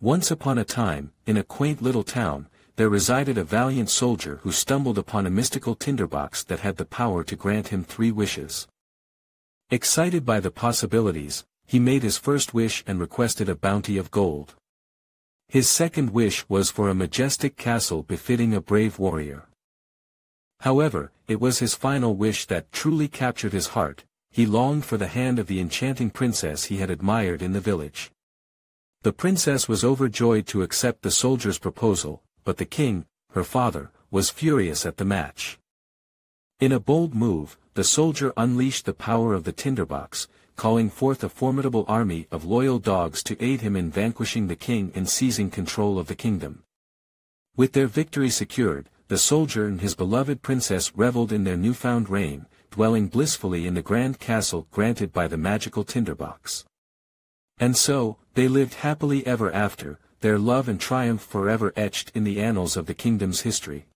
Once upon a time, in a quaint little town, there resided a valiant soldier who stumbled upon a mystical tinderbox that had the power to grant him three wishes. Excited by the possibilities, he made his first wish and requested a bounty of gold. His second wish was for a majestic castle befitting a brave warrior. However, it was his final wish that truly captured his heart, he longed for the hand of the enchanting princess he had admired in the village. The princess was overjoyed to accept the soldier's proposal, but the king, her father, was furious at the match. In a bold move, the soldier unleashed the power of the tinderbox, calling forth a formidable army of loyal dogs to aid him in vanquishing the king and seizing control of the kingdom. With their victory secured, the soldier and his beloved princess reveled in their newfound reign, dwelling blissfully in the grand castle granted by the magical tinderbox. And so, they lived happily ever after, their love and triumph forever etched in the annals of the kingdom's history.